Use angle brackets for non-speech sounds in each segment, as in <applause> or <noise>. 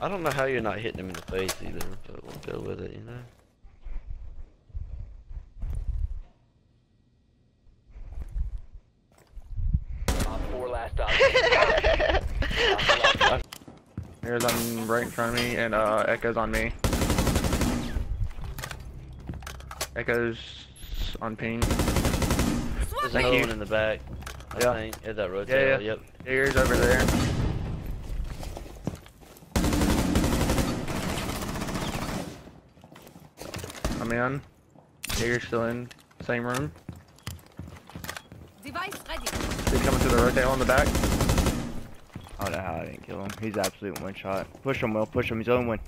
I don't know how you're not hitting him in the face either, but we'll go with it, you know? Op 4 last <laughs> stop. Here's on right in front of me, and uh, Echo's on me. Echo's on ping. There's Thank another you. one in the back. I Yeah. think. Is that rotail? Yeah, yeah. Yep. Digger's over there. I'm in. You're still in. Same room. Device ready. He's coming through the rotail on the back. I don't know how I didn't kill him. He's absolute one shot. Push him, Will. Push him. He's only one.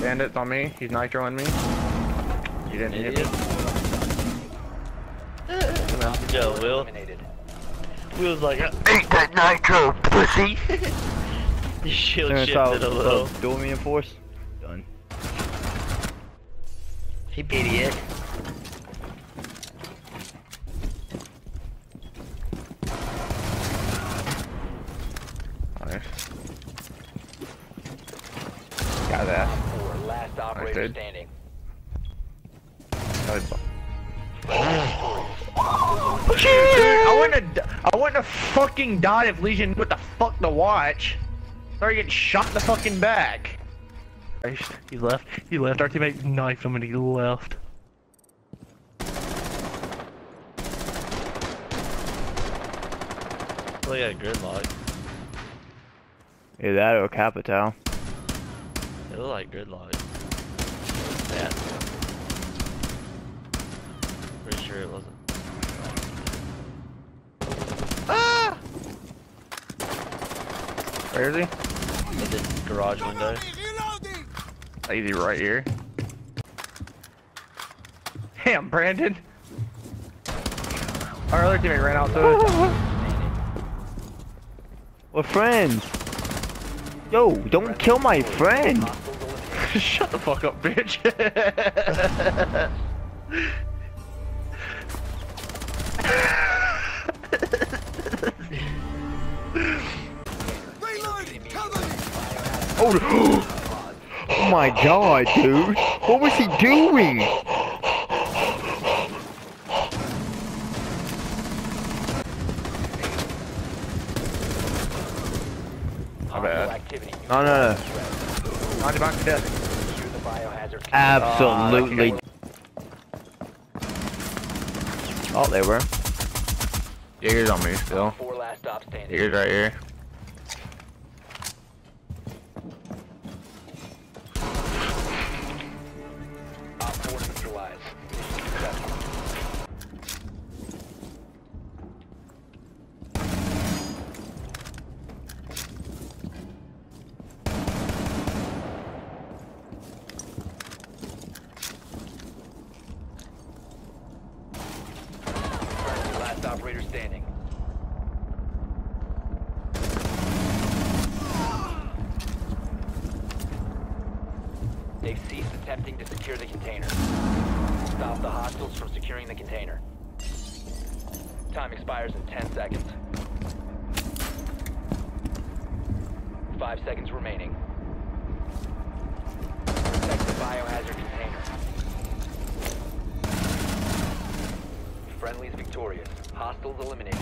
Bandit's on me. He's nitroing me. He didn't hit Idiot. me. Good job, Will. Eliminated. Will's like, uh, eat that nitro, pussy! you shield shifted a little. Dual reinforce. Done. He idiot. Nice. Got that. Op 4 last operator dude. standing. I wouldn't have. I wouldn't have fucking died if Legion knew what the fuck to watch. Started getting shot in the fucking back. He left. He left. Our teammate knifed him and he left. Look at gridlock. Either that or Capital. It looked like gridlock. Yeah. Pretty sure it wasn't. Ah! Where is he? In the garage window. Easy right here. Damn, Brandon. Our other teammate ran out to it. <laughs> We're friends. Yo, don't kill my friend. <laughs> Shut the fuck up, bitch. <laughs> Oh, oh my god, dude. What was he doing? My bad. No, no, no. Ninety back to death. Secure the biohazard container. Absolutely. Ah, oh, they were. Jaeger's on me still. Four last stop standing. Right here. They've ceased attempting to secure the container. Stop the hostiles from securing the container. Time expires in 10 seconds. Five seconds remaining. Protect the biohazard container. Friendly's victorious. Hostiles eliminated.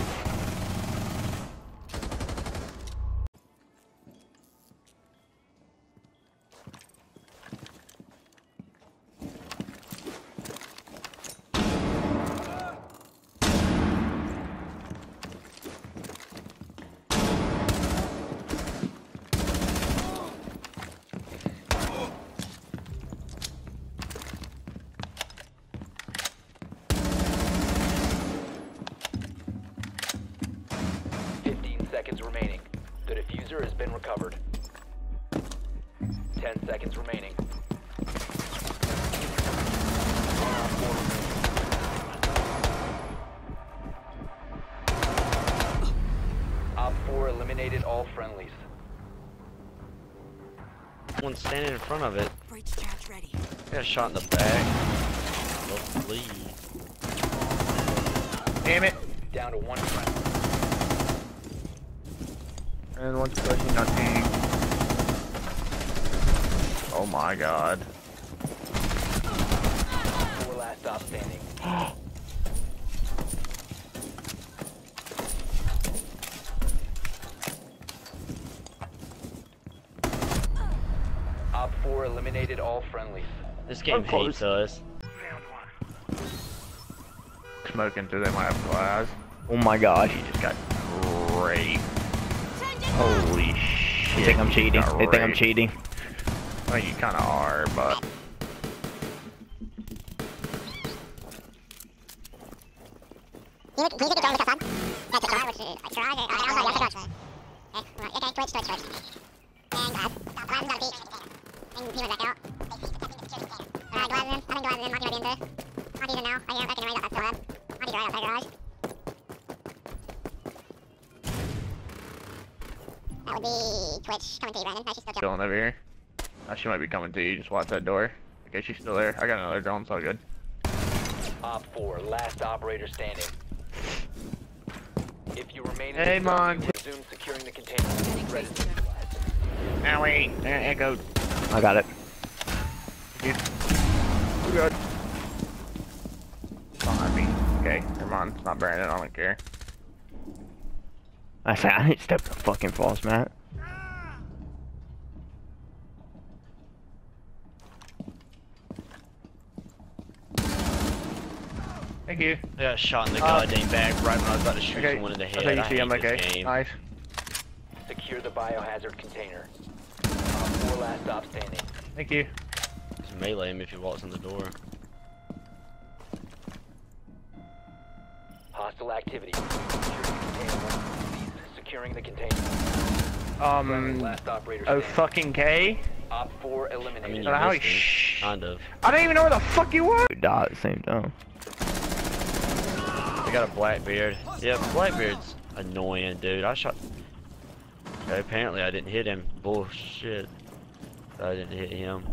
Seconds remaining. The diffuser has been recovered. Ten seconds remaining. One on four remaining. Op 4 eliminated all friendlies. One standing in front of it. Breach charge ready. Got a shot in the back. Don't. Damn it. Down to one friendly. And one's pushing on ping. Oh my god. Four last stop standing. Op 4 eliminated all friendlies. This game hates us. Smoking through them, I have Glaz. Oh my god. He just got raped. Holy They shit. think I'm cheating. got They think I'm raped. cheating. Well, you kinda are, but. Can you, can you get the drone with outside? That's a garage, which is a garage, or, yeah, garage. Okay, right, okay, twitch, twitch, twitch. And Glaz. Glaz is on the beach. And he was back out. Alright, Glaz is in. I think Glaz is in. Marking right into. Marking in now. Right here, reckon right outside still up. Marking right outside garage. That would be Twitch coming to you, Brandon. No, she's still jumping. Chilling over here. Now she might be coming to you. Just watch that door. Okay, she's still there. I got another drone, so good. Op 4, last operator standing. If you remain in Hey, the Mon. zone, you resume securing the container. Threat is neutralized. Now wait, there it goes. I got it. We good. Behind me. Okay, come on. It's not Brandon. I don't care. I said I didn't step the fucking false, Matt. Thank you. I got shot in the Uh, goddamn back right when I was about to shoot Okay. someone in the head. That's how you I see him. hate this Okay. game. Nice. Secure the biohazard container. Op 4 last stop standing. Thank you. Just melee him if he walks in the door. Hostile activity. Secure the container. Cease securing the container. Um. last operator Oh fucking K. Op 4 I mean, How sh- Kind of. I don't even know where the fuck you were. We died at the same time. I got a Blackbeard. Yeah, Blackbeard's annoying, dude. I shot. Okay, apparently I didn't hit him. Bullshit. I didn't hit him.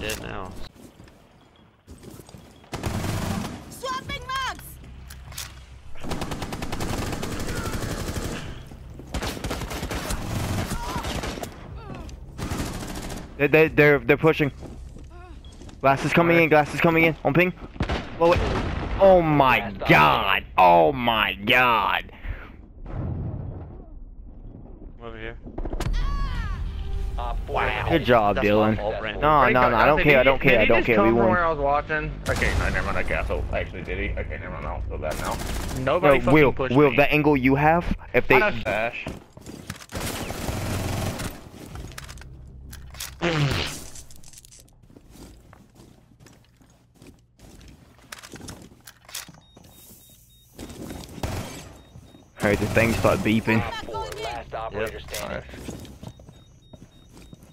Dead now. They, they, they're, they're pushing. Glaz is coming in, Glaz is coming in. On ping. Oh, Blow it. Oh my god. Oh my god. Over here. Ah, Op 4 Wow. Good job, That's Dylan. fault, No, no, no, I don't care, I don't care, I don't care. We won. where I was watching? Okay, no, never mind. Okay, so actually, did he? Okay, never mind. I'll feel bad now. Nobody No, fucking Will, pushed Will, me. the angle you have, if they, I know Sash. heard the thing started beeping. Op 4 last operator standing.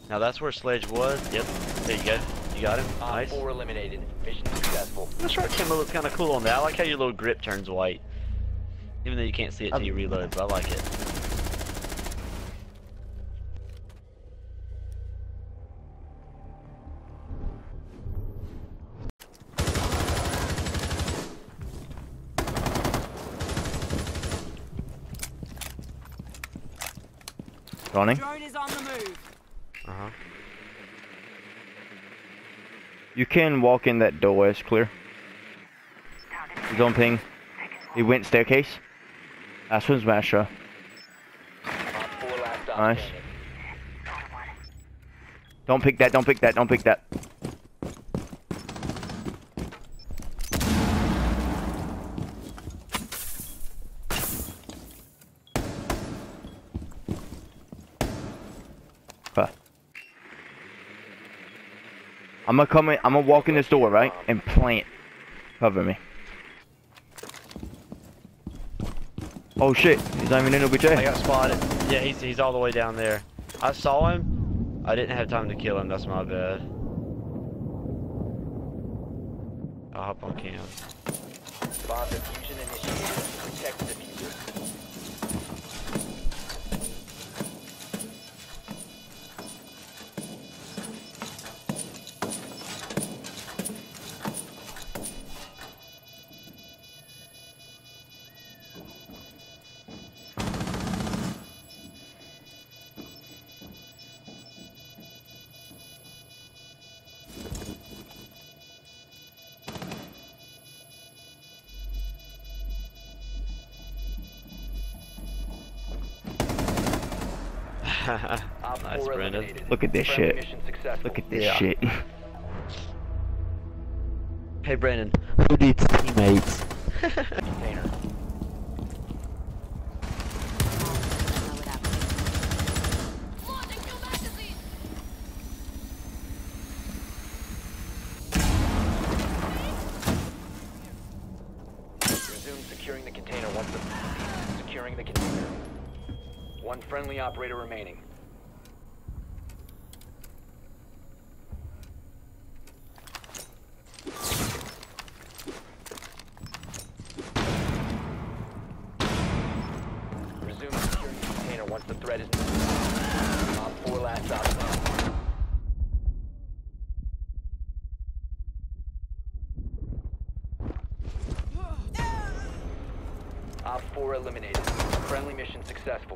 Now that's where Sledge was. Yep. There you go. You got him. Op Nice. 4 eliminated. Mission successful. The short camera looks kind of cool on that. I like how your little grip turns white. Even though you can't see it till you reload, but I like it. Running. Drone is on the move. Uh huh. You can walk in that door, it's clear. He's on ping. He went staircase. That's one smasher. Op 4 last stop Nice. Don't pick that, don't pick that, don't pick that. I'm gonna come in, I'm gonna walk in this door, right? And plant. Cover me. Oh shit, he's not even in the bitch. I got spotted. Yeah, he's he's all the way down there. I saw him. I didn't have time to kill him. That's my bad. I'll hop on cam. Bomb diffusion initiated. Protect the nice, 4 Brandon. Look at this Friendly shit. Look at this Yeah. shit. Hey, Brandon. Who needs teammates? Resume securing the container once the securing the container. One friendly operator remaining. Resume securing the container once the threat is. Op 4 last standing. Op 4 eliminated. Friendly mission successful.